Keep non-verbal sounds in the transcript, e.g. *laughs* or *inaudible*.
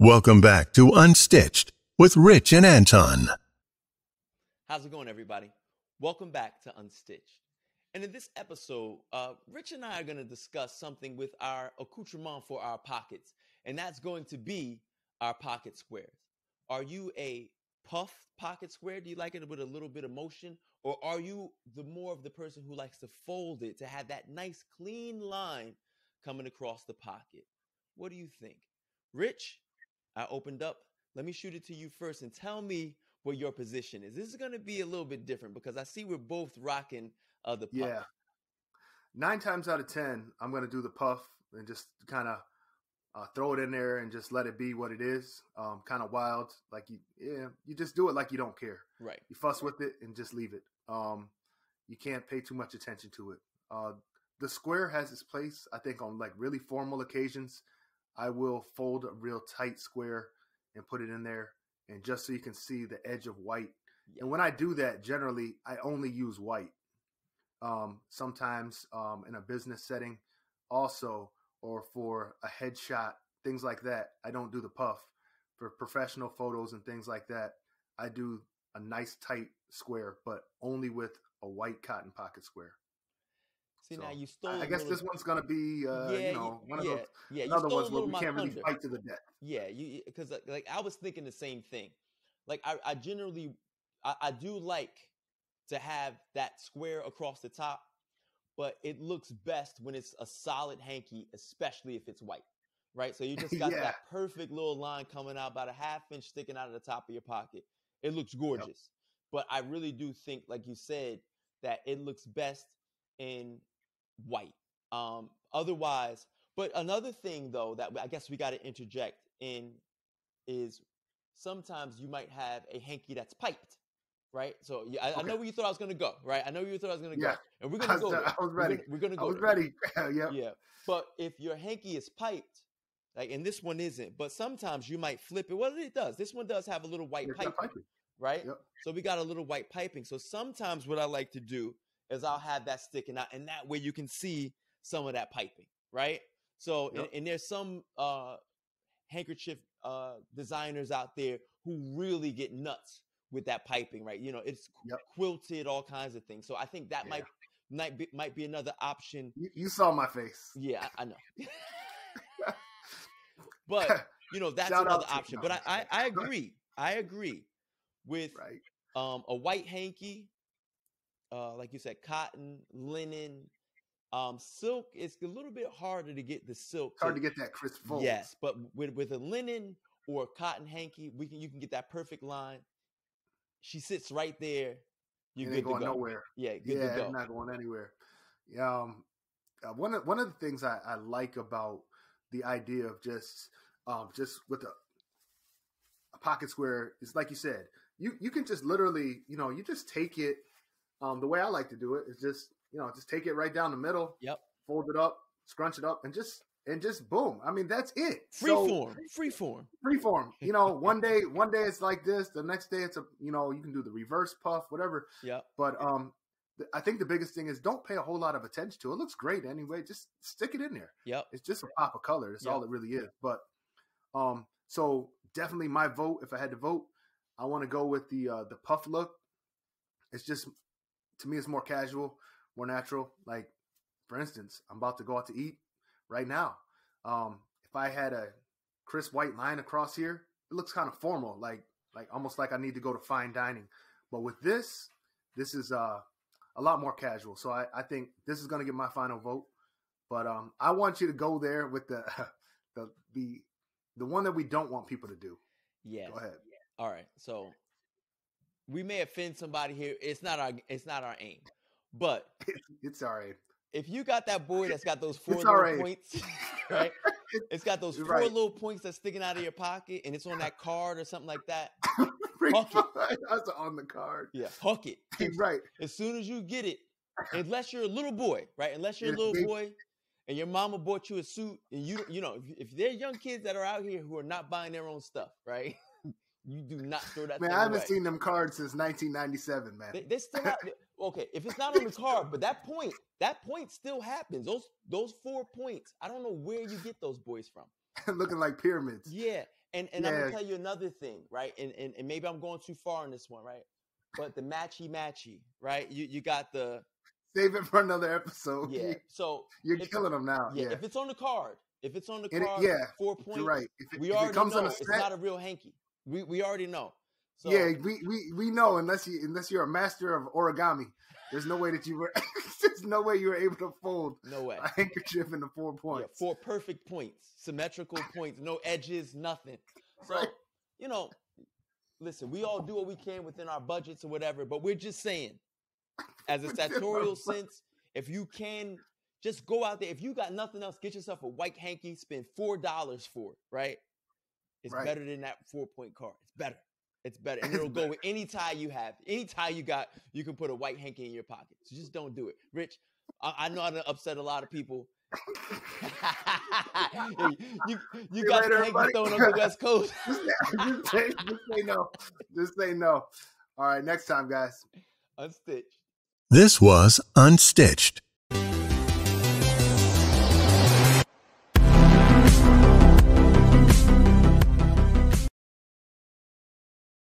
Welcome back to Unstitched with Rich and Anton. How's it going, everybody? Welcome back to Unstitched. And in this episode, uh, Rich and I are going to discuss something with our accoutrement for our pockets, and that's going to be our pocket squares. Are you a puff pocket square? Do you like it with a little bit of motion? Or are you the more of the person who likes to fold it to have that nice clean line coming across the pocket? What do you think? Rich, I opened up. Let me shoot it to you first and tell me what your position is. This is going to be a little bit different because I see we're both rocking uh, the puff. Yeah. Nine times out of 10, I'm going to do the puff and just kind of uh, throw it in there and just let it be what it is. Um, kind of wild. Like you, yeah, you just do it like you don't care. Right. You fuss with it and just leave it. Um, you can't pay too much attention to it. Uh, the square has its place, I think, on like really formal occasions. I will fold a real tight square and put it in there, and just so you can see the edge of white. Yeah. And when I do that, generally I only use white. Um, sometimes um, in a business setting, also, or for a headshot, things like that, I don't do the puff. For professional photos and things like that, I do a nice tight square, but only with a white cotton pocket square. See, So, now you stole. I guess little- this one's gonna be, uh, yeah, you know, one of those yeah, you another stole ones where we can't really thunder. fight to the death. Yeah, you because like I was thinking the same thing. Like I, I generally, I, I do like to have that square across the top, but it looks best when it's a solid hanky, especially if it's white, right? So you just *laughs* got Yeah. that perfect little line coming out about a half inch sticking out of the top of your pocket. It looks gorgeous, but I really do think, like you said, that it looks best in white. Um, otherwise, but another thing though that I guess we got to interject in is sometimes you might have a hanky that's piped, right? So yeah, I, I know where you thought I was gonna go, right? I know where you thought I was gonna Yeah. go, and we're *laughs* gonna was, go. there. I was We're ready. gonna, we're gonna I go. was there. ready. *laughs* yeah. Yeah, but if your hanky is piped, like and this one isn't, but sometimes you might flip it. Well, it does. This one does have a little white pipe, piping. right? Yep. So we got a little white piping. So sometimes what I like to do is I'll have that sticking out, and that way you can see some of that piping, right? So Yep. and, and there's some uh handkerchief uh designers out there who really get nuts with that piping, right? You know, it's Yep. quilted, all kinds of things. So I think that Yeah. might might be, might be another option. You, you saw my face. Yeah, I know. *laughs* but you know that's Shout another option. But I, I I agree. I agree with right. um a white hanky, uh, like you said, cotton, linen, um, silk. It's a little bit harder to get the silk. It's hard to get that crisp fold. Yes, but with with a linen or a cotton hanky, we can you can get that perfect line. She sits right there. You're good to go. nowhere. Yeah, good yeah, to go. not going anywhere. Yeah, um, uh, one of one of the things I, I like about the idea of just um, just with a, a pocket square is like you said, you you can just literally, you know, you just take it. Um, the way I like to do it is just, you know, just take it right down the middle, Yep. fold it up, scrunch it up, and just and just boom. I mean, that's it. Free So- form. Free form. freeform. *laughs* You know, one day one day it's like this, the next day it's a you know you can do the reverse puff, whatever. Yep. But um, th- I think the biggest thing is don't pay a whole lot of attention to it. It looks great anyway. Just stick it in there. Yep. It's just a pop of color. That's all it really is. But um, so definitely my vote. If I had to vote, I want to go with the uh, the puff look. It's just to me, it's more casual, more natural. Like for instance, I'm about to go out to eat right now. Um, if I had a crisp white line across here, it looks kind of formal, like like almost like I need to go to fine dining. But with this, this is uh, a lot more casual. So I, I think this is going to get my final vote. But um, I want you to go there with the *laughs* the the the one that we don't want people to do. Yeah. Go ahead. All right. So we may offend somebody here. It's not our it's not our aim. But *laughs* It's all right. if you got that boy that's got those *laughs* four It's little right. points, *laughs* right? It's got those four right. little points that's sticking out of your pocket and it's on that card or something like that. Fuck it. That's on the card. Yeah, huck it. right. As soon as you get it, unless you're a little boy, right? Unless you're a little boy and your mama bought you a suit and you you know, if, if there are young kids that are out here who are not buying their own stuff, right? You do not throw that Man, I haven't away. seen them cards since 1997, man. They, they still have *laughs* okay. If it's not on the card, but that point, that point still happens. Those those four points. I don't know where you get those boys from. *laughs* Looking like pyramids. Yeah, And and yeah. I'm gonna tell you another thing, right? And, and and maybe I'm going too far in this one, right? But the matchy matchy, right? You you got the save it for another episode. Yeah. *laughs* So you're killing them now. Yeah, yeah, If it's on the card, if it's on the card, it, yeah, four points. You're right. If it, we if already it comes know on a set, it's not a real hanky. We we already know. So, yeah, we, we we know unless you unless you're a master of origami, there's no way that you were *laughs* there's no way you were able to fold no way a handkerchief into four points. Yeah, four perfect points, symmetrical points, no edges, nothing. So right. you know, listen, we all do what we can within our budgets or whatever, but we're just saying, as a *laughs* sartorial sense, if you can just go out there, if you got nothing else, get yourself a white hanky, spend four dollars for it, right? It's right. better than that four point card. It's better. It's better. And *laughs* it'll go with any tie you have. Any tie you got, you can put a white hanky in your pocket. So just don't do it. Rich, I, know I know I upset a lot of people. *laughs* you you, got later, the hanky thrown on the West *laughs* Coast. just, just, say, just say no. Just say no. All right, next time, guys. Unstitched. This was Unstitched